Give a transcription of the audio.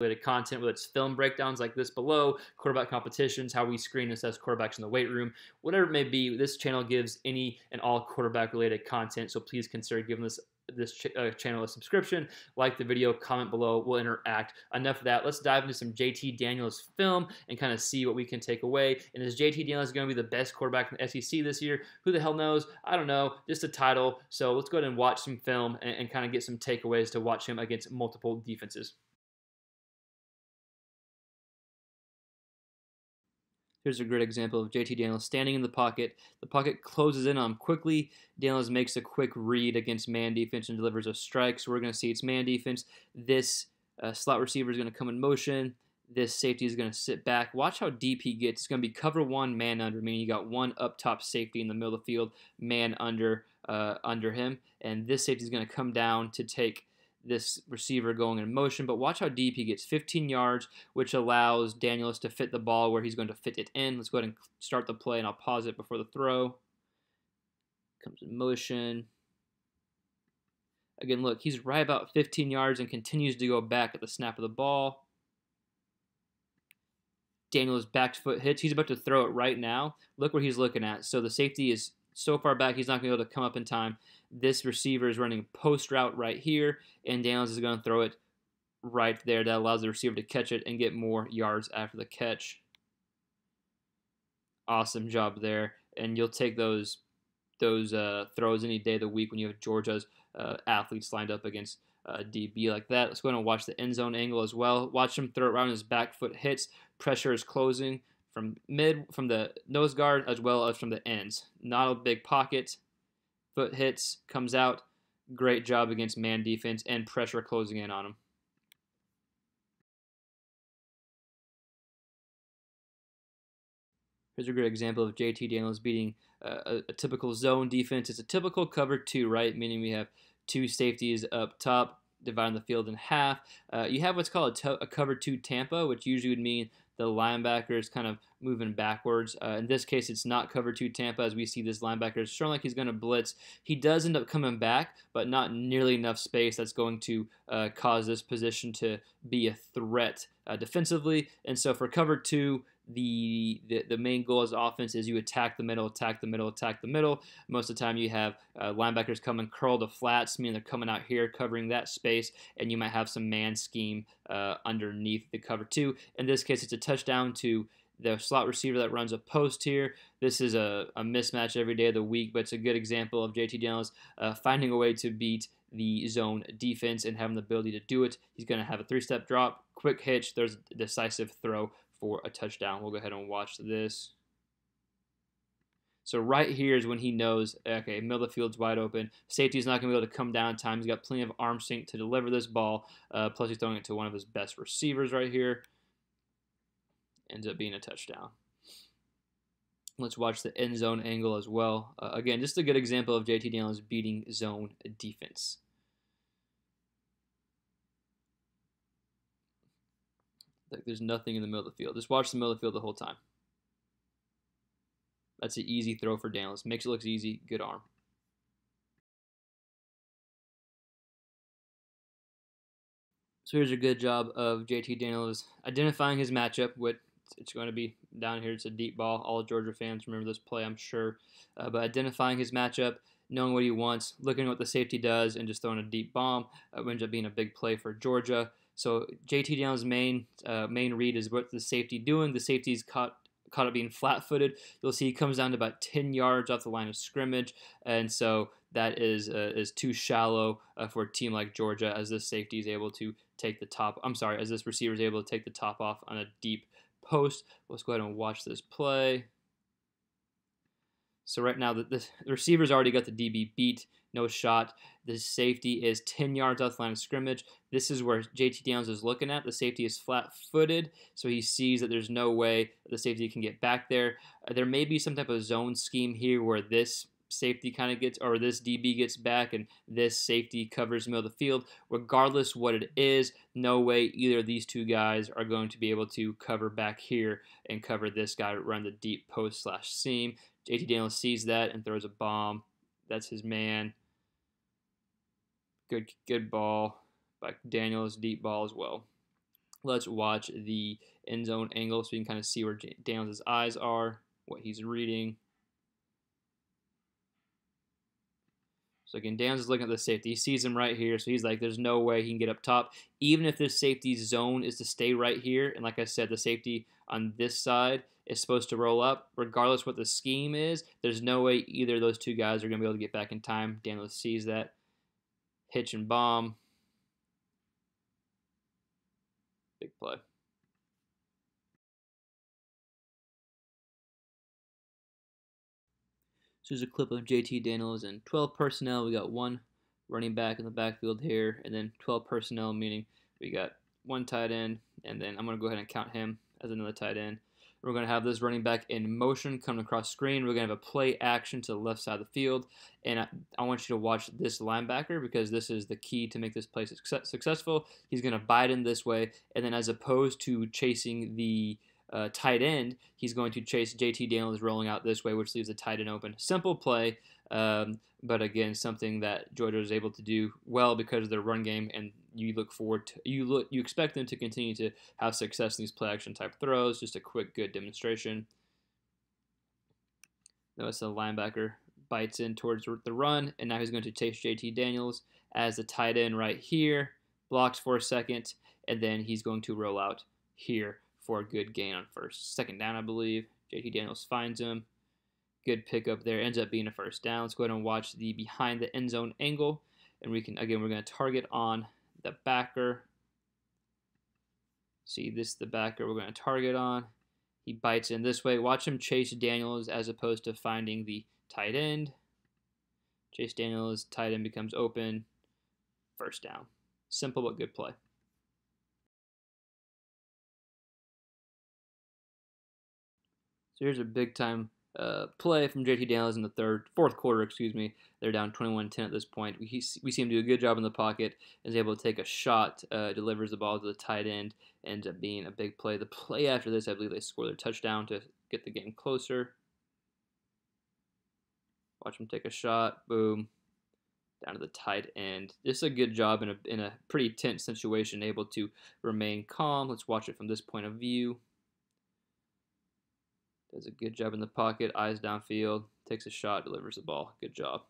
related content, whether it's film breakdowns like this below, quarterback competitions, how we screen and assess quarterbacks in the weight room, whatever it may be. This channel gives any and all quarterback related content, so please consider giving this this ch uh, channel a subscription, like the video, comment below, we'll interact. Enough of that. Let's dive into some JT Daniels film and kind of see what we can take away. And is JT Daniels going to be the best quarterback in the SEC this year? Who the hell knows? I don't know. Just a title. So let's go ahead and watch some film and, and kind of get some takeaways to watch him against multiple defenses. Here's a great example of JT Daniels standing in the pocket. The pocket closes in on him quickly. Daniels makes a quick read against man defense and delivers a strike. So we're going to see it's man defense. This uh, slot receiver is going to come in motion. This safety is going to sit back. Watch how deep he gets. It's going to be cover one, man under, meaning you got one up top safety in the middle of the field, man under uh, under him. And this safety is going to come down to take this receiver going in motion, but watch how deep he gets 15 yards, which allows Daniels to fit the ball where he's going to fit it in. Let's go ahead and start the play, and I'll pause it before the throw. Comes in motion. Again, look, he's right about 15 yards and continues to go back at the snap of the ball. Daniels' back foot hits. He's about to throw it right now. Look where he's looking at. So the safety is so far back, he's not going to be able to come up in time. This receiver is running post route right here, and Daniels is going to throw it right there. That allows the receiver to catch it and get more yards after the catch. Awesome job there. And you'll take those those uh, throws any day of the week when you have Georgia's uh, athletes lined up against uh, DB like that. Let's go and watch the end zone angle as well. Watch him throw it around his back foot hits. Pressure is closing from mid from the nose guard as well as from the ends. Not a big pocket. Foot hits, comes out. Great job against man defense and pressure closing in on him. Here's a great example of JT Daniels beating uh, a, a, typical zone defense. It's a typical cover two, right? Meaning we have two safeties up top, dividing the field in half. Uh, you have what's called a, a cover two Tampa, which usually would mean the linebacker is kind of moving backwards. Uh, in this case, it's not cover two Tampa as we see this linebacker is showing like he's going to blitz. He does end up coming back, but not nearly enough space that's going to uh, cause this position to be a threat uh, defensively. And so for cover two, the, the, the main goal as offense is you attack the middle, attack the middle, attack the middle. Most of the time, you have uh, linebackers coming curl to flats, meaning they're coming out here covering that space, and you might have some man scheme uh, underneath the cover two. In this case, it's a touchdown to the slot receiver that runs a post here. This is a, a mismatch every day of the week, but it's a good example of JT Daniels uh, finding a way to beat the zone defense and having the ability to do it. He's going to have a three step drop, quick hitch, there's a decisive throw for a touchdown. We'll go ahead and watch this. So right here is when he knows, okay, middle of the field's wide open. Safety's not going to be able to come down in time. He's got plenty of arm strength to deliver this ball. Uh, plus, he's throwing it to one of his best receivers right here. Ends up being a touchdown. Let's watch the end zone angle as well. Uh, again, just a good example of JT Daniels beating zone defense. Like there's nothing in the middle of the field. Just watch the middle of the field the whole time. That's an easy throw for Daniels. Makes it look easy. Good arm. So here's a good job of JT Daniels identifying his matchup. What it's going to be down here. It's a deep ball. All Georgia fans remember this play, I'm sure. Uh, but identifying his matchup, knowing what he wants, looking at what the safety does, and just throwing a deep bomb uh, ends up being a big play for Georgia. So JT Daniels' main uh, main read is what the safety doing. The safety's caught caught up being flat-footed. You'll see he comes down to about 10 yards off the line of scrimmage, and so that is uh, is too shallow uh, for a team like Georgia, as this safety is able to take the top. I'm sorry, as this receiver is able to take the top off on a deep post. Let's go ahead and watch this play. So right now, the, the receiver's already got the DB beat no shot. The safety is 10 yards off the line of scrimmage. This is where JT Daniels is looking at. The safety is flat footed, so he sees that there's no way the safety can get back there. There may be some type of zone scheme here where this safety kind of gets, or this DB gets back, and this safety covers the middle of the field. Regardless what it is, no way either of these two guys are going to be able to cover back here and cover this guy run the deep post slash seam. JT Daniels sees that and throws a bomb. That's his man. Good, good ball by Daniels, deep ball as well. Let's watch the end zone angle so you can kind of see where Daniels' eyes are, what he's reading. So again, Daniels is looking at the safety. He sees him right here, so he's like, there's no way he can get up top. Even if this safety zone is to stay right here, and like I said, the safety on this side is supposed to roll up, regardless what the scheme is, there's no way either of those two guys are going to be able to get back in time. Daniels sees that. Hitch and bomb. Big play. So here's a clip of JT Daniels and 12 personnel. We got one running back in the backfield here, and then 12 personnel, meaning we got one tight end, and then I'm going to go ahead and count him as another tight end. We're going to have this running back in motion coming across screen. We're going to have a play action to the left side of the field. And I, I, want you to watch this linebacker because this is the key to make this play success, successful. He's going to bite in this way. And then as opposed to chasing the uh, tight end, he's going to chase JT Daniels rolling out this way, which leaves the tight end open. Simple play, um, but again, something that Georgia is able to do well because of their run game, and you look forward to you look you expect them to continue to have success in these play action type throws. Just a quick, good demonstration. Notice the linebacker bites in towards the run, and now he's going to chase JT Daniels as the tight end right here, blocks for a second, and then he's going to roll out here for a good gain on first. Second down, I believe. JT Daniels finds him. Good pickup there. Ends up being a first down. Let's go ahead and watch the behind the end zone angle. And we can, again, we're going to target on the backer. See, this the backer we're going to target on. He bites in this way. Watch him chase Daniels as opposed to finding the tight end. Chase Daniels, tight end becomes open. First down. Simple but good play. So here's a big time uh, play from JT Daniels in the third, fourth quarter, excuse me. They're down 21-10 at this point. We, we see him do a good job in the pocket. Is able to take a shot, uh, delivers the ball to the tight end, ends up being a big play. The play after this, I believe they score their touchdown to get the game closer. Watch him take a shot. Boom. Down to the tight end. This is a good job in a, in a pretty tense situation, able to remain calm. Let's watch it from this point of view. Does a good job in the pocket, eyes downfield, takes a shot, delivers the ball. Good job.